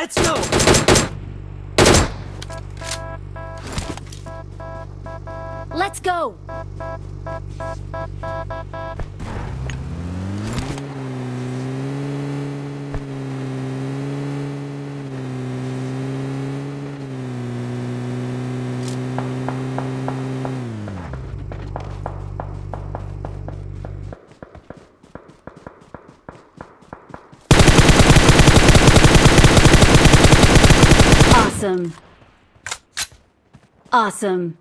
Let's go! Let's go! Awesome. Awesome.